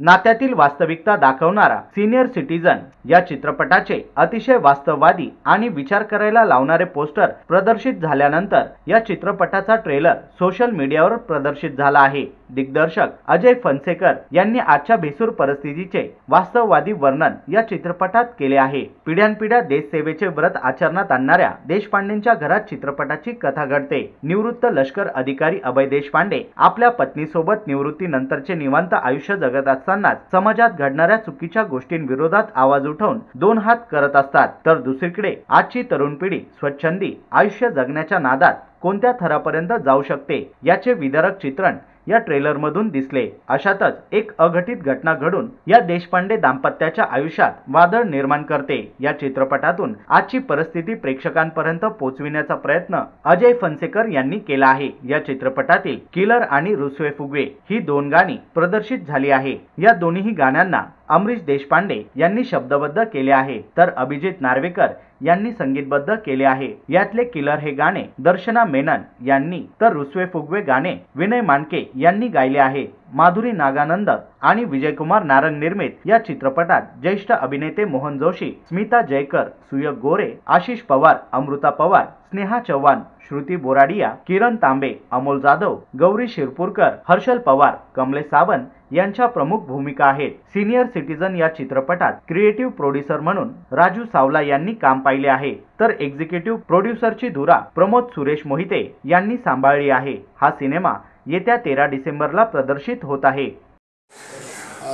नात्यातील वास्तविकता दाखवणारा सिनियर सिटीजन या चित्रपटाचे अतिशय वास्तववादी आणि विचार करायला लावणारे पोस्टर प्रदर्शित झाल्यानंतर या चित्रपटाचा ट्रेलर सोशल मीडियावर प्रदर्शित झाला आहे. दिग्दर्शक अजय फनसेकर यांनी आजच्या भेसूर परिस्थितीचे वास्तववादी वर्णन या चित्रपटात केले आहे. पिढ्यानपिढ्या देशसेवेचे व्रत आचरणात आणणाऱ्या देशपांडेंच्या घरात चित्रपटाची कथा घडते. निवृत्त लष्कर अधिकारी अभय देशपांडे आपल्या पत्नीसोबत निवृत्तीनंतरचे निवांत आयुष्य जगत असतानाच समाजात घडणाऱ्या चुकीच्या गोष्टींविरोधात आवाज उठवून दोन हात करत असतात. तर दुसरीकडे आजची तरुण पिढी स्वच्छंदी आयुष्य जगण्याच्या नादात कोणत्या थरापर्यंत जाऊ शकते? याचे विदारक चित्रण या ट्रेलरमधून दिसले. अशातच एक अघटित घटना घडून या देशपांडे दाम्पत्याच्या आयुष्यात वादळ निर्माण करते. या चित्रपटातून आजची परिस्थिती प्रेक्षकांपर्यंत पोहोचविण्याचा प्रयत्न अजय फनसेकर यांनी केला आहे. या चित्रपटातील किलर आणि रुसवे फुगवे ही दोन गाणी प्रदर्शित झाली आहे. या दोन्ही गाण्यांना अमरीश देशपांडे यांनी शब्दबद्ध केले आहे. तर अभिजित नार्वेकर यांनी संगीतबद्ध केले आहे. यातले किलर हे गाणे दर्शना मेनन यांनी तर रुसवे फुगवे गाणे विनय मानके यांनी गायले आहे. माधुरी नागानंद आणि विजयकुमार नारंग निर्मित या चित्रपटात ज्येष्ठ अभिनेते मोहन जोशी स्मिता जयकर सुयक गोरे आशिष पवार अमृता पवार स्नेहा चव्हाण श्रुती बोराडिया किरण तांबे अमोल जाधव गौरी शिरपूरकर हर्षल पवार कमलेश सावंत यांच्या प्रमुख भूमिका आहेत. सिनियर सिटीजन या चित्रपटात क्रिएटिव्ह प्रोड्युसर म्हणून राजू सावला यांनी काम पाहिले आहे. तर एक्झिक्युटिव्ह प्रोड्युसरची धुरा प्रमोद सुरेश मोहिते यांनी सांभाळली आहे. हा सिनेमा येत्या तेरा डिसेंबरला प्रदर्शित होत आहे.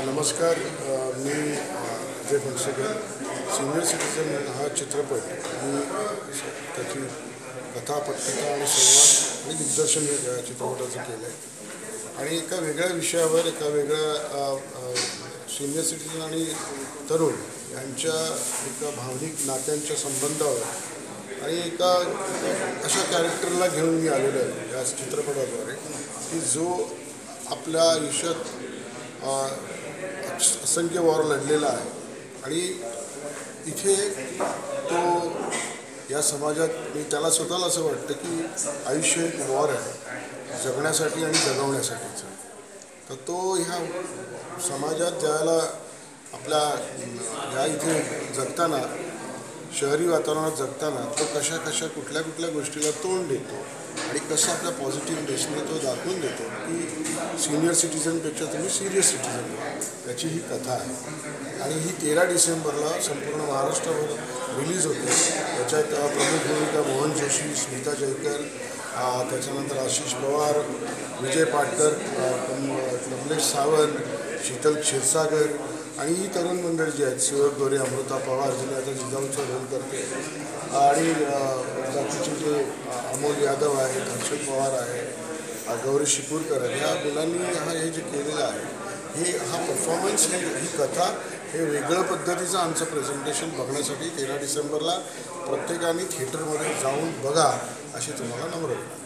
नमस्कार. मी अ, अजय फणसेकर. सिनियर सिटीजन हा चित्रपट मी त्याची कथा पत्रिका आणि संवाद आणि दिग्दर्शन या चित्रपटाचं केलं आहे आणि एका वेगळ्या विषयावर एका वेगळ्या सिनियर सिटीजन आणि तरुण यांच्या एका भावनिक नात्यांच्या संबंधावर आणि एका अशा कॅरेक्टरला घेऊन मी आलेलो आहे या चित्रपटाद्वारे की जो आपल्या आयुष्यात असंख्य वॉर लढलेला आहे. आणि इथे तो या समाजात मी त्याला स्वतःला असं वाटतं की आयुष्य एक वॉर आहे जगण्यासाठी आणि जगवण्यासाठीचं. तर तो ह्या समाजात ज्याला आपल्या ह्या या इथे जगताना शहरी वातावरणात जगताना तो कशा कशा कुठल्या कुठल्या गोष्टीला तोंड देतो आणि कसं आपल्या पॉझिटिव्हनेसने तो दाखवून देतो की सिनियर सिटीजनपेक्षा तुम्ही सिरियस सिटीजन व्हा त्याची ही कथा आहे. आणि ही तेरा डिसेंबरला संपूर्ण महाराष्ट्रावर रिलीज होते. त्याच्यात प्रमुख भूमिका मोहन जोशी स्मिता जयकर त्याच्यानंतर आशिष पवार विजय पाटकर कमलेश सावंत शीतल क्षीरसागर आणि ही तरुण मंडळ जी आहेत शिवक गोरे अमृता पवार जिने आता जिजाऊंचं रोल करते. आणि अ, बाकीचे जे अमोल यादव आहेत हर्षद पवार आहे गौरी शिपूरकर आहेत ह्या मुलांनी हा हे जे केलेलं आहे हे हा परफॉर्मन्स ही ही कथा हे वेगळं पद्धतीचं आमचं प्रेझेंटेशन बघण्यासाठी तेरा डिसेंबरला प्रत्येकाने थिएटरमध्ये जाऊन बघा अशी तुम्हाला नम्र विनंती.